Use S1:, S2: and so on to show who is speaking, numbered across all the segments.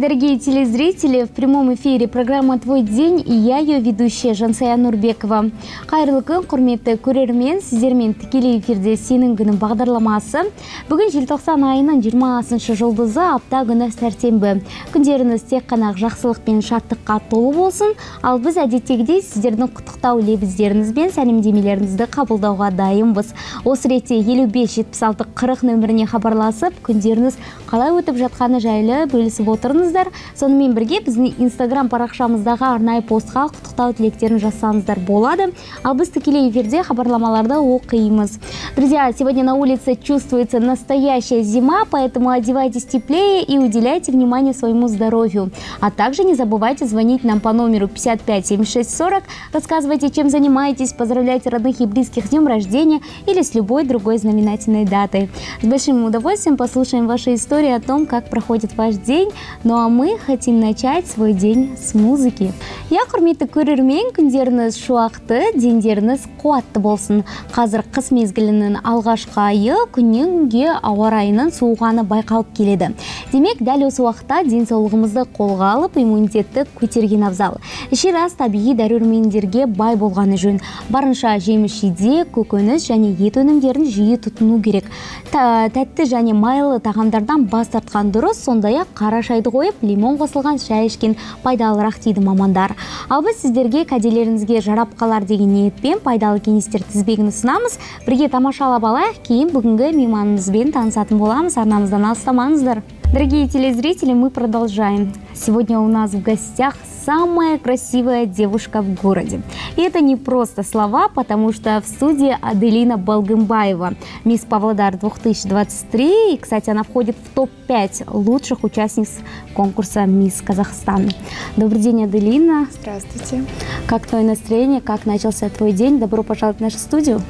S1: Дорогие телезрители. В прямом эфире программа «Твой день» и я, ее ведущая Жансая Нурбекова. Қайырлы күн, құрметті көрермен, сіздермен тікелей эфирде сенің күнің бағдарламасы. Бүгін желтоқсан айының 20 жұлдызы апта күні сәрсенбі. Күндеріңіз тек қана жақсылық пен шаттыққа толы болсын, ал біз әдеттегідей сіздердің құттықтау лебіздеріңіз бен сәлемдемелеріңізді қабылдауға дайынбыз. Осы ретте 55 76 40 нөміріне хабарласып, күндеріңіз қалай өтіп жатқаны жайлы бөлісіп отырыңыздар сонымен бірге біздің инстаграм парақшамыздағы арнайы постқа құттықтау тілектерін жазсаңыздар болады ал біз тікелей эфирде хабарламаларды оқимыз друзья сегодня на улице чувствуется настоящая зима поэтому одевайтесь теплее и уделяйте внимание своему здоровью а также не забывайте звонить нам по номеру 55 76 40 рассказывайте чем занимаетесь поздравляйте родных и близких с днем рождения или с любой другой знаменательной датой с большим удовольствием послушаем ваши истории о том как проходит ваш день ну а мы хотим начать свой день с музыки. Иә құрметті көрермен күндеріңіз шуақты дендеріңіз қуатты болсын. Қазір қыс мезгілінің алғашқы айы күннен күнге ауа райының суығаны байқалып келеді. Демек дәл осы уақытта денсаулығымызды қолға алып иммунитетті көтерген абзал. Ішер табиғи дәрумендерге бай болғаны жөн. Барынша жеміс жидек көкөніс және ет өнімдерін жиі тұтыну керек. Тәтті және майлы тағамдардан бас тартқан дұрыс сондай ақ қара шайды қойып лимон қосылған шай ішкен пайдалырақ дейді мамандар. Ал біз сіздерге кәделеріңізге жарап қалар деген ниетпен пайдалы кеңестер тізбегін ұсынамыз. Бірге тамашалап алайық кейін бүгінгі мейманымызбен танысатын боламыз. Арнамыздан алыстамаңыздар. Дорогие телезрители, мы продолжаем. Сегодня у нас в гостях самая красивая девушка в городе. И это не просто слова, потому что в студии Аделина Балгымбаева, мисс Павлодар 2023. И, кстати, она входит в топ-5 лучших участниц конкурса «Мисс Казахстан». Добрый день, Аделина.
S2: Здравствуйте.
S1: Как твое настроение? Как начался твой день? Добро пожаловать в нашу студию.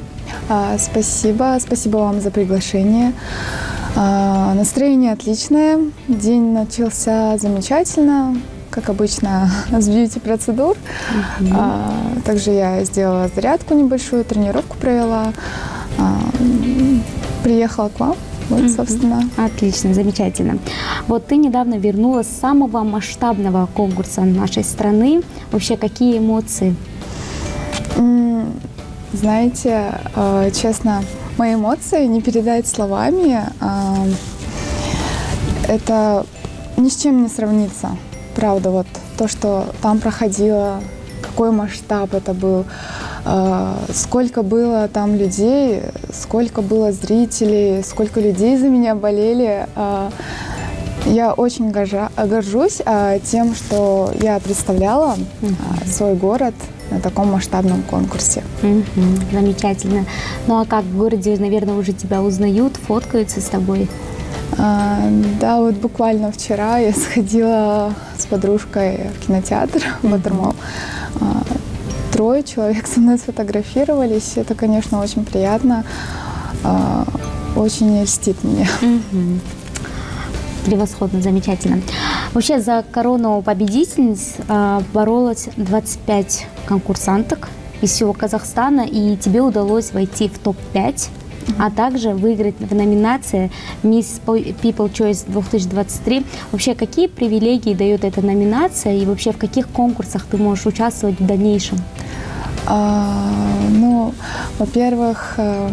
S2: А, спасибо. Спасибо вам за приглашение. А, настроение отличное. День начался замечательно как обычно, с бьюти-процедур. А, также я сделала зарядку небольшую, тренировку провела. А, приехала к вам. Вот, собственно.
S1: Отлично, замечательно. Вот ты недавно вернулась с самого масштабного конкурса нашей страны. Вообще, какие эмоции?
S2: Знаете, э, честно, мои эмоции не передать словами. Э, это ни с чем не сравнится правда, вот то, что там проходило, какой масштаб это был, э, сколько было там людей, сколько было зрителей, сколько людей за меня болели. Я очень горжусь э, тем, что я представляла свой город на таком масштабном конкурсе.
S1: Замечательно. Ну а как в городе, наверное, уже тебя узнают, фоткаются с тобой?
S2: А, да, вот буквально вчера я сходила с подружкой в кинотеатр Баттермол. А, трое человек со мной сфотографировались. Это, конечно, очень приятно. А, очень льстит мне.
S1: Превосходно, замечательно. Вообще за корону победительниц боролось 25 конкурсанток из всего Казахстана, и тебе удалось войти в топ-5 а также выиграть в номинации Miss People Choice 2023. Вообще, какие привилегии дает эта номинация и вообще в каких конкурсах ты можешь участвовать в дальнейшем?
S2: А, ну, во-первых, э,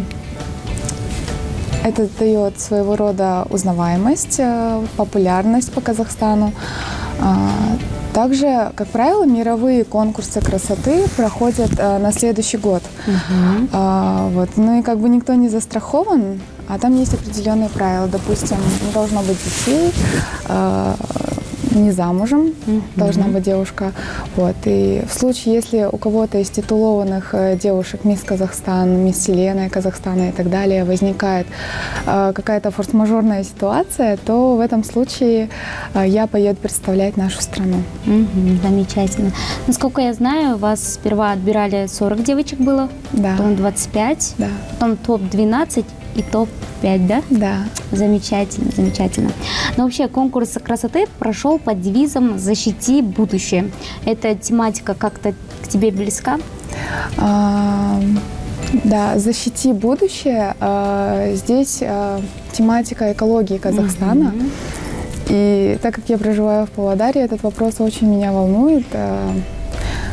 S2: это дает своего рода узнаваемость, э, популярность по Казахстану. А, также, как правило, мировые конкурсы красоты проходят э, на следующий год. Угу. А, вот. Ну и как бы никто не застрахован, а там есть определенные правила. Допустим, не должно быть детей, э, не замужем mm-hmm. должна быть девушка. Вот. И в случае, если у кого-то из титулованных э, девушек мисс Казахстан, мисс Вселенная Казахстана и так далее возникает э, какая-то форс-мажорная ситуация, то в этом случае э, я поеду представлять нашу страну.
S1: Mm-hmm. Замечательно. Насколько я знаю, вас сперва отбирали 40 девочек было,
S2: да.
S1: потом 25,
S2: да.
S1: потом топ-12 и топ-5, да?
S2: Да.
S1: Замечательно, замечательно. Но вообще конкурс красоты прошел под девизом «Защити будущее». Эта тематика как-то к тебе близка?
S2: А, да, «Защити будущее». А, здесь а, тематика экологии Казахстана. И так как я проживаю в Павлодаре, этот вопрос очень меня волнует. Э,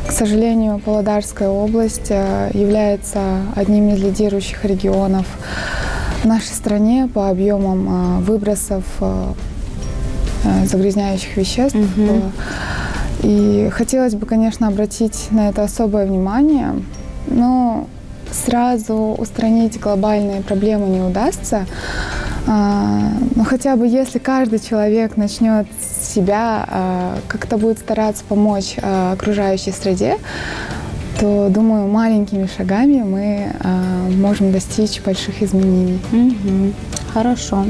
S2: к сожалению, Павлодарская область э, является одним из лидирующих регионов в нашей стране по объемам выбросов загрязняющих веществ. Угу. И хотелось бы, конечно, обратить на это особое внимание, но сразу устранить глобальные проблемы не удастся. А, но хотя бы если каждый человек начнет себя а, как-то будет стараться помочь а, окружающей среде, то, думаю, маленькими шагами мы можем достичь больших изменений.
S1: Угу. Хорошо.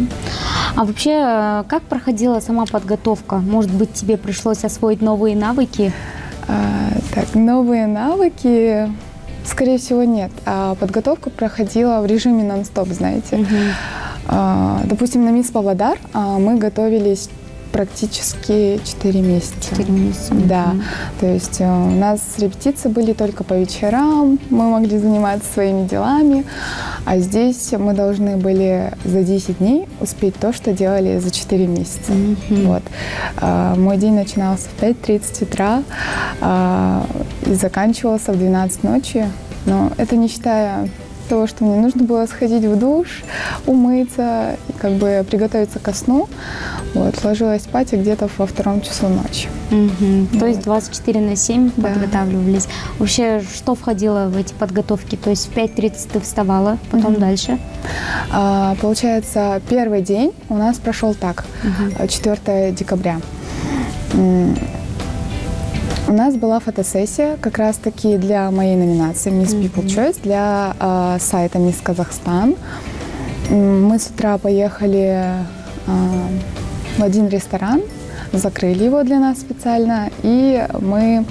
S1: А вообще, как проходила сама подготовка? Может быть, тебе пришлось освоить новые навыки?
S2: А, так, новые навыки Скорее всего, нет. А подготовка проходила в режиме нон-стоп, знаете. Угу. А, допустим, на Мисс Павлодар а, мы готовились практически 4 месяца.
S1: 4 месяца.
S2: Да. Mm-hmm. То есть э, у нас репетиции были только по вечерам, мы могли заниматься своими делами, а здесь мы должны были за 10 дней успеть то, что делали за 4 месяца. Mm-hmm. Вот. А, мой день начинался в 5.30 утра а, и заканчивался в 12 ночи. Но это не считая того, что мне нужно было сходить в душ, умыться, и как бы приготовиться ко сну. Вот, ложилась спать где-то во втором часу ночи.
S1: Угу. Вот. То есть 24 на 7 да. подготавливались. Вообще, что входило в эти подготовки? То есть в 5.30 ты вставала, потом угу. дальше?
S2: А, получается, первый день у нас прошел так, угу. 4 декабря. У нас была фотосессия как раз-таки для моей номинации Miss People Choice для э, сайта Miss Казахстан. Мы с утра поехали э, в один ресторан, закрыли его для нас специально, и мы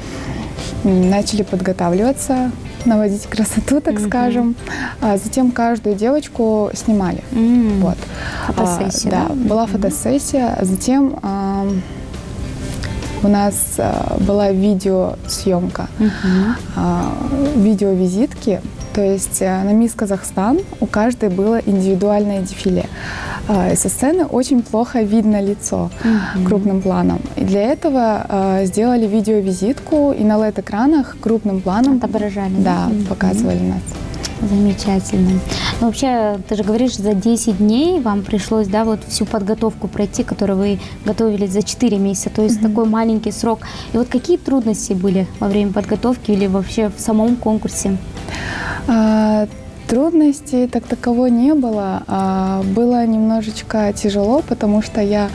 S2: начали подготавливаться, наводить красоту, так mm-hmm. скажем. А затем каждую девочку снимали.
S1: Mm-hmm. Вот. Фотосессия.
S2: А, да, да, была фотосессия. Затем а, у нас а, была видеосъемка, а, видеовизитки. То есть а, на Мисс Казахстан у каждой было индивидуальное дефиле. А, и со сцены очень плохо видно лицо uh-huh. крупным планом. И для этого а, сделали видеовизитку и на LED-экранах крупным планом
S1: отображали.
S2: Да, uh-huh. показывали нас.
S1: Замечательно. Ну, вообще, ты же говоришь, за 10 дней вам пришлось, да, вот всю подготовку пройти, которую вы готовились за 4 месяца, то есть mm-hmm. такой маленький срок. И вот какие трудности были во время подготовки или вообще в самом конкурсе?
S2: А, трудностей так такового не было. А, было немножечко тяжело, потому что я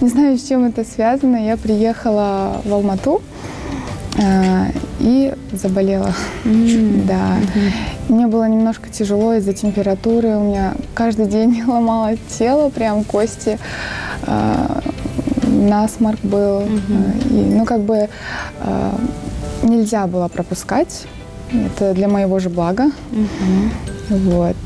S2: не знаю, с чем это связано. Я приехала в Алмату, а, и заболела. Mm-hmm. Да. Mm-hmm. Мне было немножко тяжело из-за температуры. У меня каждый день ломало тело, прям кости. А, насморк был. Mm-hmm. И, ну, как бы а, нельзя было пропускать. Это для моего же блага. Mm-hmm. Вот.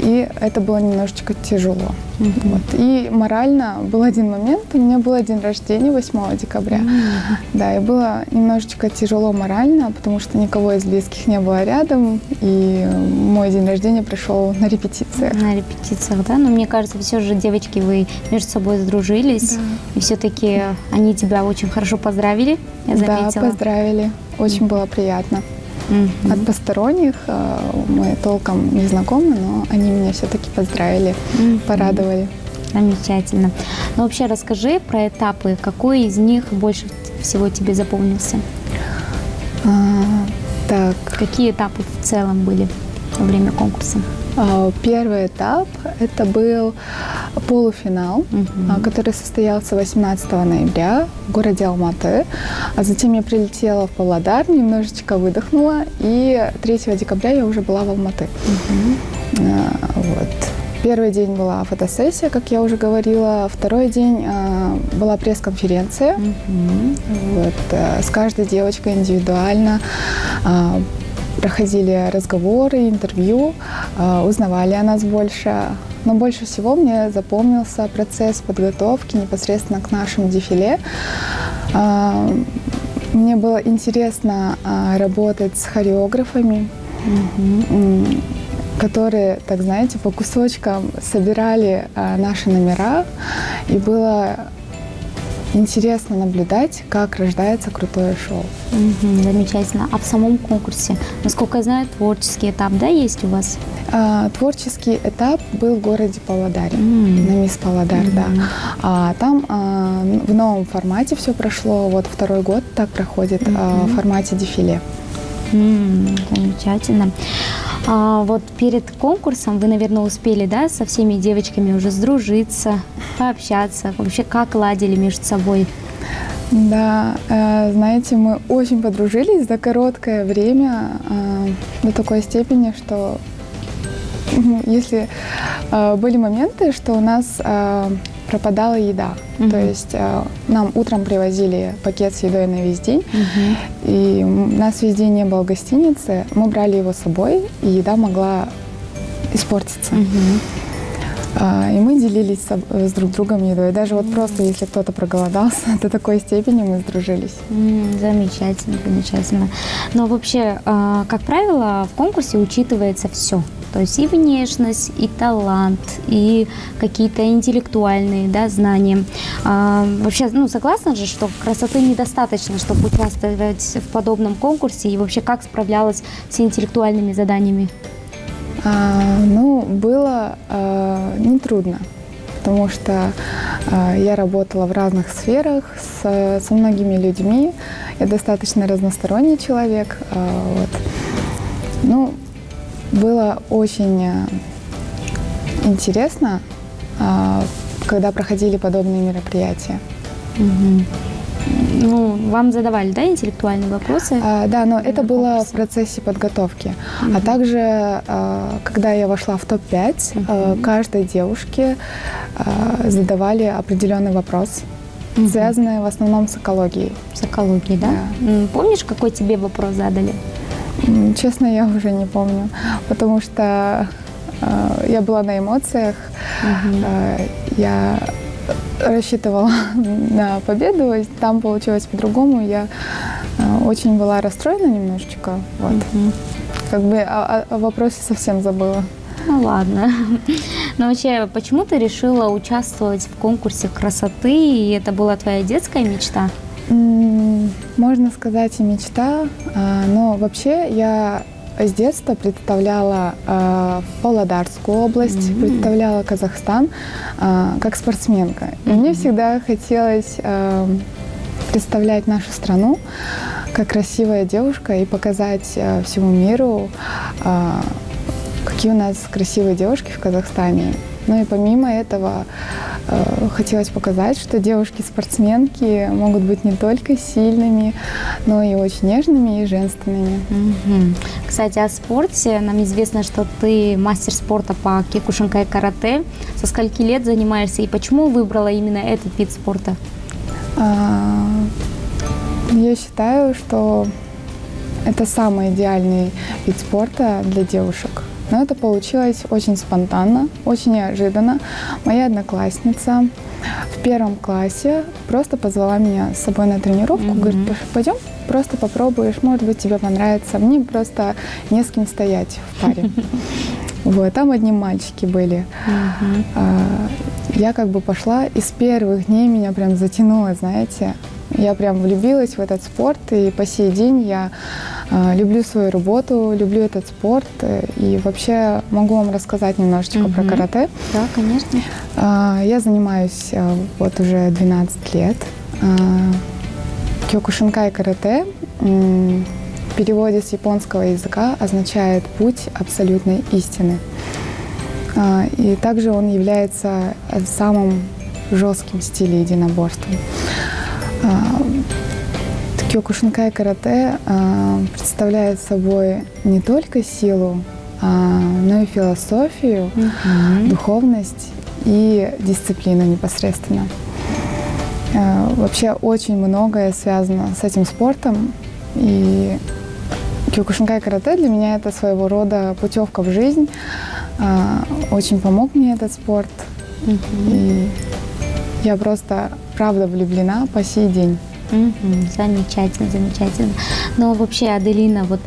S2: И это было немножечко тяжело. Mm-hmm. Вот. И морально был один момент, у меня был день рождения 8 декабря. Mm-hmm. Да, и было немножечко тяжело морально, потому что никого из близких не было рядом, и мой день рождения прошел на репетициях.
S1: На репетициях, да? Но мне кажется, все же девочки, вы между собой сдружились, да. и все-таки они тебя очень хорошо поздравили, я заметила.
S2: Да, поздравили. Очень mm-hmm. было приятно. Угу. От посторонних э, мы толком не знакомы, но они меня все-таки поздравили, угу. порадовали.
S1: Замечательно. Ну, вообще расскажи про этапы. Какой из них больше всего тебе запомнился?
S2: А, так.
S1: Какие этапы в целом были во время конкурса?
S2: А, первый этап – это был полуфинал, угу. который состоялся 18 ноября в городе Алматы. А затем я прилетела в Павлодар, немножечко выдохнула, и 3 декабря я уже была в Алматы. Угу. Вот. Первый день была фотосессия, как я уже говорила. Второй день э, была пресс-конференция. Mm-hmm. Вот, э, с каждой девочкой индивидуально э, проходили разговоры, интервью, а, узнавали о нас больше. Но больше всего мне запомнился процесс подготовки непосредственно к нашему дефиле. А, мне было интересно а, работать с хореографами, которые, так знаете, по кусочкам собирали наши номера. И было интересно наблюдать, как рождается крутое шоу.
S1: Мгм, замечательно. А в самом конкурсе, насколько я знаю, творческий этап, да, есть у вас?
S2: А, творческий этап был в городе Павлодаре,
S1: М.
S2: на мисс Павлодар, да. А, там а, в новом формате все прошло, вот второй год так проходит, а, в формате дефиле.
S1: М, замечательно. А, вот перед конкурсом вы, наверное, успели, да, со всеми девочками уже сдружиться, пообщаться. Вообще, как ладили между собой?
S2: Да, э, знаете, мы очень подружились за короткое время э, до такой степени, что ну, если э, были моменты, что у нас пропадала еда,
S1: Мгм.
S2: то есть э, нам утром привозили пакет с едой на весь день,
S1: Мгм.
S2: и у нас весь день не было гостиницы, мы брали его с собой, и еда могла испортиться.
S1: Мгм.
S2: А, И мы делились с, друг другом едой. Даже вот просто, если кто-то проголодался, до такой степени мы сдружились.
S1: М, Замечательно, замечательно. Но вообще, а, как правило, в конкурсе учитывается все. То есть и внешность, и талант, и какие-то интеллектуальные да, знания. А, вообще, ну, согласна же, что красоты недостаточно, чтобы участвовать в подобном конкурсе? И вообще, как справлялась с интеллектуальными заданиями?
S2: А, ну, было а, нетрудно, потому что а, я работала в разных сферах с, со многими людьми. Я достаточно разносторонний человек. а, вот. Ну, было очень а, интересно, а, когда проходили подобные мероприятия.
S1: Мгм. Ну, вам задавали, да, интеллектуальные вопросы?
S2: А, да, но это
S1: на
S2: было в процессе подготовки. А также, а, когда я вошла в топ-5, а, каждой девушке а, задавали определенный вопрос, связанный в основном с экологией.
S1: С экологией, да? М, Помнишь, какой тебе вопрос задали?
S2: Честно, я уже не помню, потому что а, я была на эмоциях, а, я рассчитывала на победу, и там получилось по-другому. Я а, очень была расстроена немножечко. Вот.
S1: Мгм.
S2: Как бы о, о- о вопросе совсем забыла.
S1: Ну ладно. Но вообще, почему ты решила участвовать в конкурсе красоты, и это была твоя детская мечта?
S2: М, Можно сказать и мечта, а, но вообще я с детства представляла а, Павлодарскую область,
S1: Мгм.
S2: представляла Казахстан а, как спортсменка. И мне всегда хотелось представлять нашу страну как красивая девушка и показать всему миру, какие у нас красивые девушки в Казахстане. Ну и помимо этого э, хотелось показать, что девушки-спортсменки могут быть не только сильными, но и очень нежными и женственными.
S1: Кстати, о спорте. Нам известно, что ты мастер спорта по кикушинкай карате. Со скольки лет занимаешься и почему выбрала именно этот вид спорта?
S2: А, Я считаю, что это самый идеальный вид спорта для девушек. Но это получилось очень спонтанно, очень неожиданно. Моя одноклассница в первом классе просто позвала меня с собой на тренировку.
S1: Мгм.
S2: Говорит, пойдем, просто попробуешь, может быть, тебе понравится. Мне просто не с кем стоять в паре. Вот, там одни мальчики были. А, я как бы пошла, и с первых дней меня прям затянуло, знаете. Я прям влюбилась в этот спорт, и по сей день я а, люблю свою работу, люблю этот спорт, э, и вообще могу вам рассказать немножечко про
S1: Мгм.
S2: карате.
S1: Да, конечно.
S2: А, Я занимаюсь а, вот уже 12 лет. Кёкушинкай карате в переводе с японского языка означает «путь абсолютной истины». И также он является э, самым жестким стилем единоборства. А, Кёкушинкай карате а, представляет собой не только силу, а, но и философию,
S1: Мгм.
S2: духовность и дисциплину непосредственно. Вообще очень многое связано с этим спортом. И Кёкушинкай карате для меня это своего рода путевка в жизнь. Очень помог мне этот спорт.
S1: Мгм.
S2: И я просто правда влюблена по сей день.
S1: Мгм. Замечательно, замечательно. Но вообще, Аделина, вот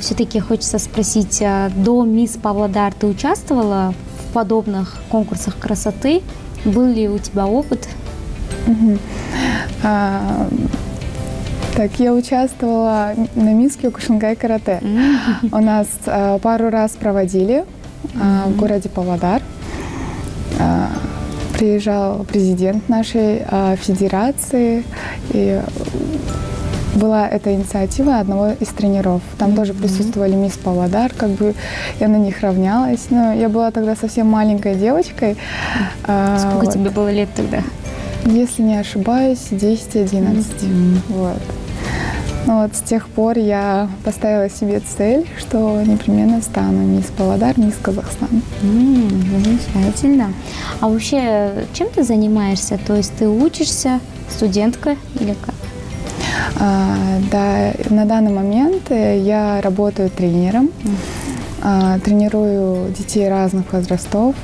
S1: все-таки хочется спросить, а, до Мисс Павлодар ты участвовала в подобных конкурсах красоты? Был ли у тебя опыт?
S2: Мгм. А, Так, я участвовала на Мисс Киокушинкай карате. У нас а, пару раз проводили а, в городе Павлодар. А, Приезжал президент нашей а, федерации, и была эта инициатива одного из тренеров. Там тоже присутствовали мисс Павлодар, как бы я на них равнялась. Но я была тогда совсем маленькой девочкой. А,
S1: Сколько
S2: вот.
S1: тебе было лет тогда?
S2: Если не ошибаюсь, 10-11. Вот. Ну вот с тех пор я поставила себе цель, что непременно стану мисс Павлодар, мисс Казахстан.
S1: М, Замечательно. А вообще, чем ты занимаешься? То есть ты учишься, студентка или как?
S2: А, да, на данный момент э, я работаю тренером, а, тренирую детей разных возрастов.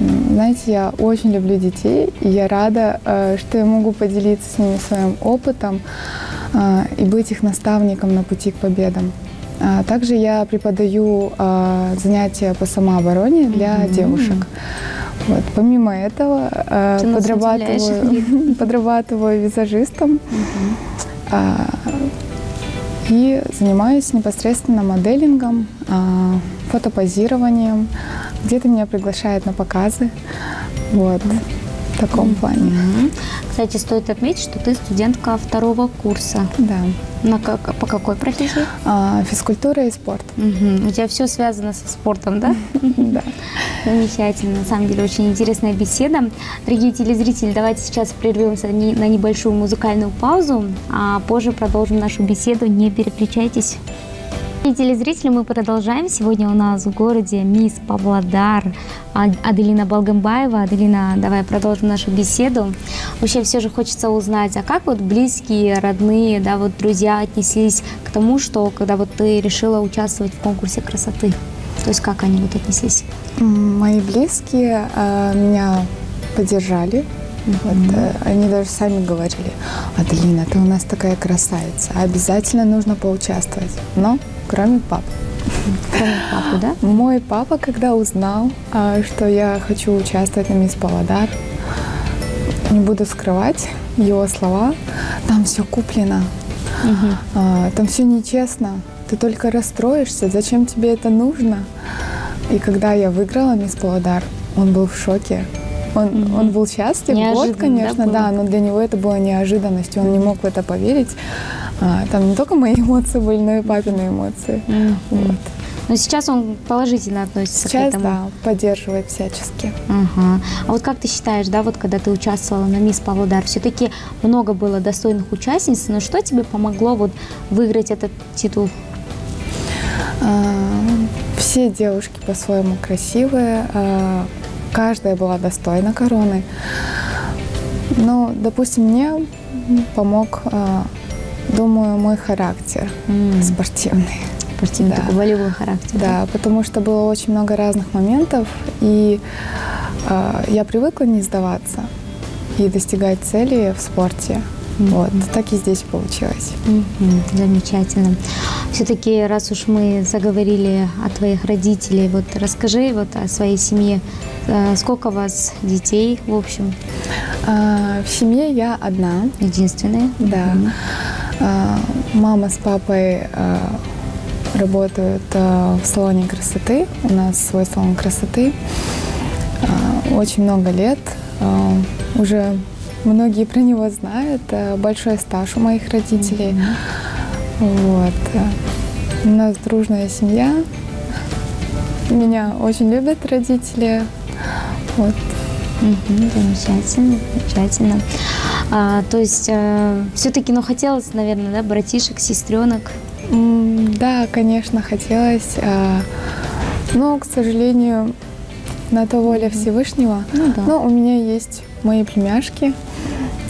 S2: М, Знаете, я очень люблю детей, и я рада, э, что я могу поделиться с ними своим опытом и быть их наставником на пути к победам. А Также я преподаю а, занятия по самообороне для девушек. Вот. Помимо этого
S1: Ты
S2: подрабатываю, подрабатываю визажистом а, и занимаюсь непосредственно моделингом, а, фотопозированием. Где-то меня приглашают на показы. Вот. В таком плане.
S1: Мгм. Кстати, стоит отметить, что ты студентка второго курса.
S2: Да.
S1: На как, по какой профессии?
S2: А, физкультура и спорт.
S1: Мгм. У тебя все связано со спортом, да?
S2: Да.
S1: Замечательно. На самом деле очень интересная беседа. Дорогие телезрители, давайте сейчас прервемся на небольшую музыкальную паузу, а позже продолжим нашу беседу. Не переключайтесь. И телезрители, мы продолжаем. Сегодня у нас в городе мисс Павлодар Аделина Балгамбаева. Аделина, давай продолжим нашу беседу. Вообще все же хочется узнать, а как вот близкие, родные, да, вот друзья отнеслись к тому, что когда вот ты решила участвовать в конкурсе красоты? То есть как они вот отнеслись?
S2: Мои близкие а, меня поддержали. Вот, э, они даже сами говорили, Аделина, ты у нас такая красавица, обязательно нужно поучаствовать. Но кроме папы.
S1: Кроме папы, да?
S2: Мой папа, когда узнал, а, что я хочу участвовать на Мисс Павлодар, не буду скрывать его слова, там все куплено, а, там все нечестно, ты только расстроишься, зачем тебе это нужно? И когда я выиграла Мисс Павлодар, он был в шоке. Он, он был счастлив,
S1: Неожиданно, да,
S2: конечно,
S1: было?
S2: да, но для него это было неожиданностью, он не мог в это поверить. А, Там не только мои эмоции были, но и папины эмоции. Вот.
S1: Но сейчас он положительно относится к
S2: Сейчас,
S1: этому.
S2: да, поддерживает всячески.
S1: Ага. А вот как ты считаешь, да, вот когда ты участвовала на Мисс Павлодар, все-таки много было достойных участниц, но что тебе помогло вот выиграть этот титул?
S2: А, Все девушки по-своему красивые, а, каждая была достойна короны. Ну, допустим, мне помог, а, думаю, мой характер
S1: М,
S2: спортивный.
S1: Спортивный
S2: Да.
S1: такой волевой характер.
S2: Да, потому что было очень много разных моментов, и а, я привыкла не сдаваться и достигать цели в спорте. Вот, так и здесь получилось.
S1: Мгм, Замечательно. Все-таки, раз уж мы заговорили о твоих родителях, вот расскажи вот о своей семье. Э, Сколько у вас детей, в общем,
S2: А, В семье я одна.
S1: единственные?
S2: Да.
S1: Мгм.
S2: А, Мама с папой а, работают в салоне красоты. У нас свой салон красоты. Очень много лет. Уже многие про него знают. А, Большой стаж у моих родителей. Вот. У нас дружная семья. Меня очень любят родители. Вот.
S1: Мгм, замечательно, замечательно. А, то есть все-таки, ну, хотелось, наверное, да, братишек, сестренок.
S2: М, Да, конечно, хотелось. а, Но, к сожалению, на то воля Всевышнего.
S1: Ну да.
S2: Но у меня есть мои племяшки,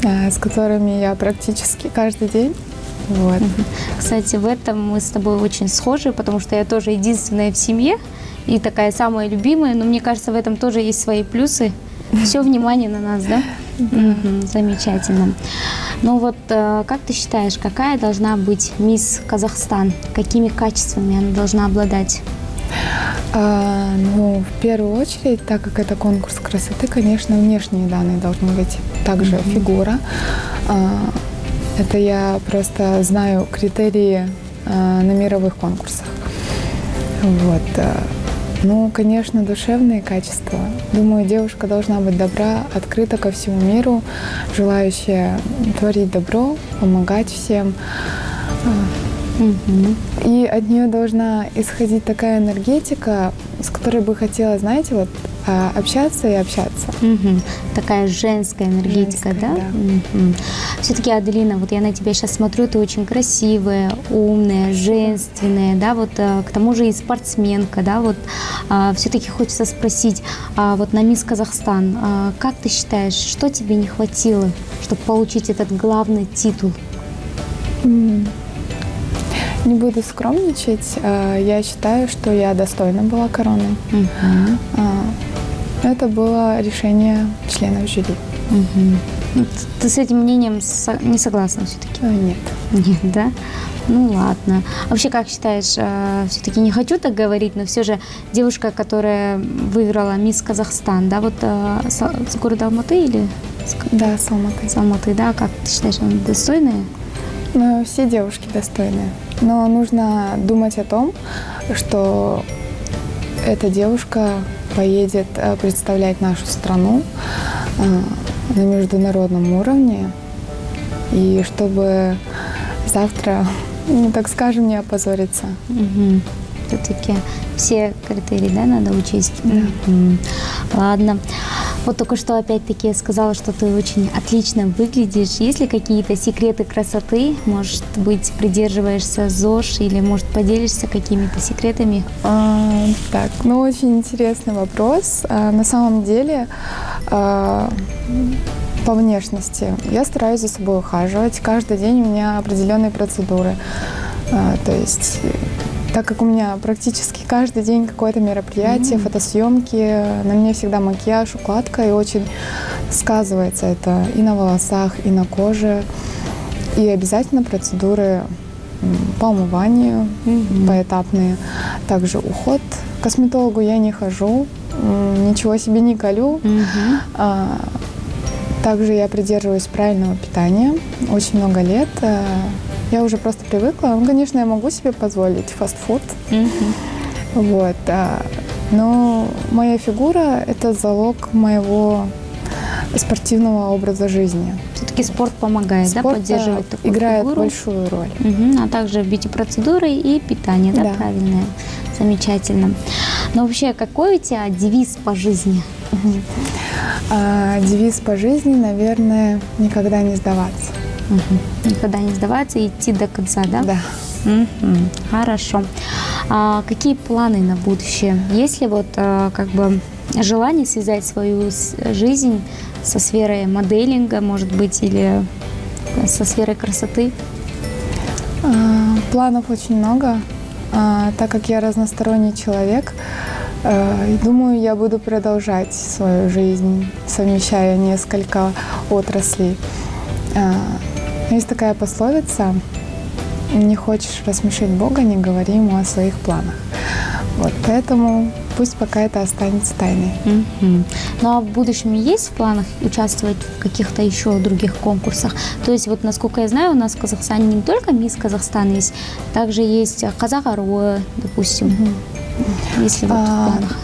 S2: с которыми я практически каждый день. Вот.
S1: Кстати, в этом мы с тобой очень схожи, потому что я тоже единственная в семье и такая самая любимая, но мне кажется, в этом тоже есть свои плюсы. Все внимание на нас, да? Мгм, замечательно. Ну вот, э, как ты считаешь, какая должна быть мисс Казахстан? Какими качествами она должна обладать?
S2: А, ну, в первую очередь, так как это конкурс красоты, конечно, внешние данные должны быть. Также mm-hmm. фигура. А, это я просто знаю критерии а, на мировых конкурсах. Вот. А, ну, конечно, душевные качества. Думаю, девушка должна быть добра, открыта ко всему миру, желающая творить добро, помогать всем. И от нее должна исходить такая энергетика, с которой бы хотела, знаете, вот а, общаться и общаться.
S1: Угу. Такая женская энергетика, женская, да? да. Угу. Все-таки, Аделина, вот я на тебя сейчас смотрю, ты очень красивая, умная, женственная, да, вот а, к тому же и спортсменка, да, вот а, все-таки хочется спросить, а, вот на Мисс Казахстан, как ты считаешь, что тебе не хватило, чтобы получить этот главный титул?
S2: Не буду скромничать. А, я считаю, что я достойна была короны. Угу. Это было решение членов жюри.
S1: Угу. Ты с этим мнением не согласна все-таки?
S2: Э, нет.
S1: Нет, да? Ну ладно. Вообще, как считаешь, все-таки не хочу так говорить, но все же девушка, которая выиграла Мисс Казахстан, да, вот с города Алматы или?
S2: Да, с Алматы.
S1: С Алматы, да. Как ты считаешь, она достойная?
S2: Ну, все девушки достойные. Но нужно думать о том, что эта девушка поедет э, представлять нашу страну э, на международном уровне. И чтобы завтра, ну, так скажем, не опозориться.
S1: Угу. Все-таки все критерии, да, надо учесть. Да. Угу. Ладно. Вот только что опять-таки сказала, что ты очень отлично выглядишь. Есть ли какие-то секреты красоты? Может быть, придерживаешься ЗОЖ или, может, поделишься какими-то секретами?
S2: А, так, ну, очень интересный вопрос. А, на самом деле, а, по внешности я стараюсь за собой ухаживать. Каждый день у меня определенные процедуры. А, то есть так как у меня практически каждый день какое-то мероприятие, mm-hmm. фотосъемки, на мне всегда макияж, укладка, и очень сказывается это и на волосах, и на коже. И обязательно процедуры по умыванию, mm-hmm. поэтапные. Также уход. К косметологу я не хожу, ничего себе не колю. Mm-hmm. Также я придерживаюсь правильного питания очень много лет. Я уже просто привыкла. Ну, конечно, я могу себе позволить фастфуд. Mm-hmm. Вот. А, но моя фигура – это залог моего спортивного образа жизни.
S1: Все-таки спорт помогает, спорт, да, поддерживать такую
S2: играет
S1: фигуру.
S2: большую роль.
S1: Угу, а также бьюти-процедуры и питание, да, да, правильное. Замечательно. Но вообще, какой у тебя девиз по жизни?
S2: А, девиз по жизни, наверное, никогда не сдаваться.
S1: Угу. Никогда не сдаваться и идти до конца, да?
S2: Да.
S1: Угу. Хорошо. А какие планы на будущее? Есть ли вот а, как бы желание связать свою жизнь со сферой моделинга, может быть, или со сферой красоты?
S2: А, планов очень много. А, так как я разносторонний человек, думаю, я буду продолжать свою жизнь, совмещая несколько отраслей. А, есть такая пословица «Не хочешь рассмешить Бога, не говори ему о своих планах». Вот, поэтому пусть пока это останется тайной.
S1: Mm-hmm. Ну а в будущем есть в планах участвовать в каких-то еще других конкурсах? То есть вот, насколько я знаю, у нас в Казахстане не только Мисс Казахстан есть, также есть Казах допустим. Mm-hmm. Если вот а, в планах.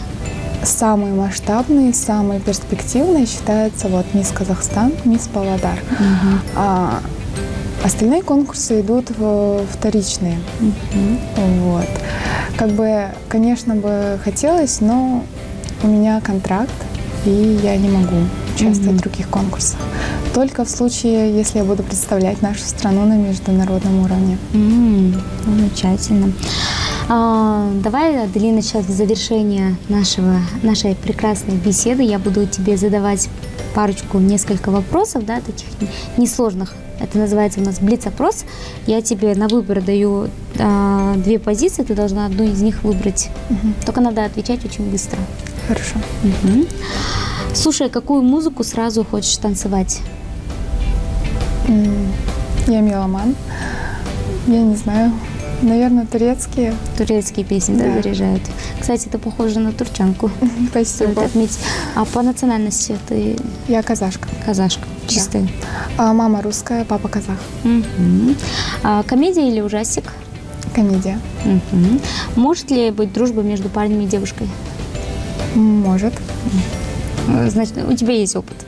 S2: Самый масштабный, самый перспективный считается вот Мисс Казахстан, Мисс Павлодар. Mm-hmm. А, Остальные конкурсы идут вторичные. Mm-hmm. Вот. Как бы, конечно, бы хотелось, но у меня контракт, и я не могу участвовать mm-hmm. в других конкурсах. Только в случае, если я буду представлять нашу страну на международном уровне.
S1: Mm-hmm. Замечательно. А, давай, Аделина, сейчас в завершение нашего, нашей прекрасной беседы я буду тебе задавать парочку, несколько вопросов, да, таких несложных это называется у нас блиц-опрос. Я тебе на выбор даю а, две позиции, ты должна одну из них выбрать. Угу. Только надо отвечать очень быстро.
S2: Хорошо.
S1: Угу. Слушай, какую музыку сразу хочешь танцевать?
S2: Я меломан. Я не знаю. Наверное, турецкие.
S1: Турецкие песни, да,
S2: Да.
S1: заряжают. Кстати, ты похожа на турчанку. Стоит
S2: Спасибо.
S1: отметить. А по национальности ты
S2: Я казашка.
S1: казашка, чистая.
S2: А мама русская, папа казах.
S1: А комедия или ужастик?
S2: Комедия.
S1: Мгм. Может ли быть дружба между парнем и девушкой?
S2: Может.
S1: Значит, у тебя есть опыт.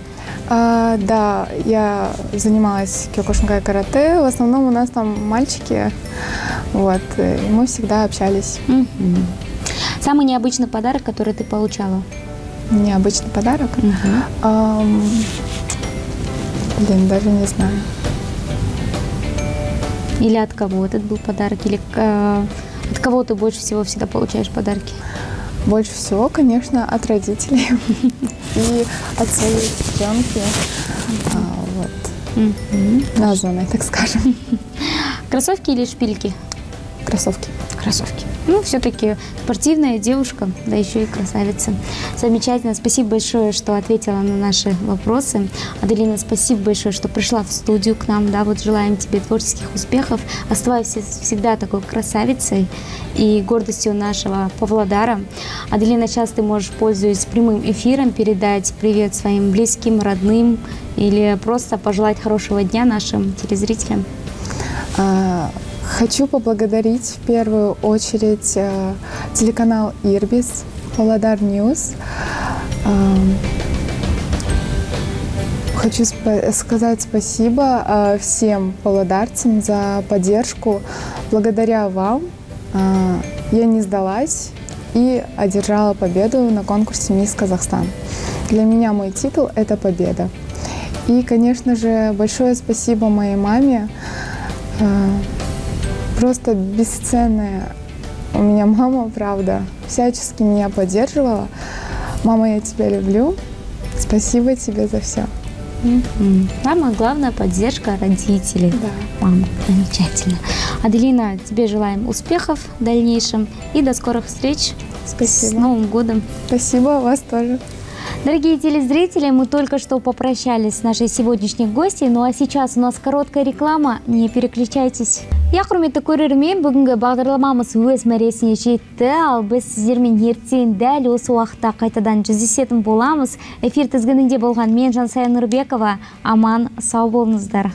S2: А, да, я занималась киокушинкай карате. В основном у нас там мальчики. Вот. И мы всегда общались.
S1: Мгм. Самый необычный подарок, который ты получала?
S2: Необычный подарок.
S1: Мгм.
S2: Ам, Блин, даже не знаю.
S1: Или от кого этот был подарок? Или э, от кого ты больше всего всегда получаешь подарки?
S2: Больше всего, конечно, от родителей и от своей сестренки. А, Вот. Названной, так скажем.
S1: Кроссовки или шпильки?
S2: Кроссовки.
S1: Кроссовки. Ну, все-таки спортивная девушка, да еще и красавица. Замечательно. Спасибо большое, что ответила на наши вопросы. Аделина, спасибо большое, что пришла в студию к нам. Да, вот желаем тебе творческих успехов. Оставайся всегда такой красавицей и гордостью нашего Павлодара. Аделина, сейчас ты можешь, пользуясь прямым эфиром, передать привет своим близким, родным или просто пожелать хорошего дня нашим телезрителям.
S2: Хочу поблагодарить в первую очередь э, телеканал Ирбис, Павлодар News. Ам, Хочу сказать спасибо э, всем павлодарцам за поддержку. Благодаря вам э, я не сдалась и одержала победу на конкурсе «Мисс Казахстан». Для меня мой титул – это победа. И, конечно же, большое спасибо моей маме. Просто бесценная у меня мама, правда, всячески меня поддерживала. Мама, я тебя люблю. Спасибо тебе за все.
S1: Мгм. Самое главное – поддержка родителей.
S2: Да.
S1: Мама, замечательно. Аделина, тебе желаем успехов в дальнейшем и до скорых встреч. С
S2: Спасибо.
S1: Новым годом.
S2: Спасибо, вас тоже.
S1: Дорогие телезрители, мы только что попрощались с нашей сегодняшней гостьей, ну а сейчас у нас короткая реклама, не переключайтесь. Я құрметті көрермен бүгінгі бағдарламамыз өз мәресіне жетті ал біз сіздермен ертең дәл осы уақытта қайтадан жүздесетін боламыз эфир тізгінінде болған мен жансая нұрбекова аман сау болыңыздар